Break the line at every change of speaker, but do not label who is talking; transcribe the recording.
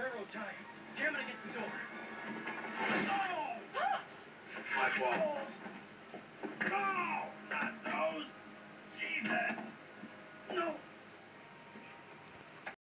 railroad tie. Jam it against the door. Oh!
My fault.
No! Not those! Jesus!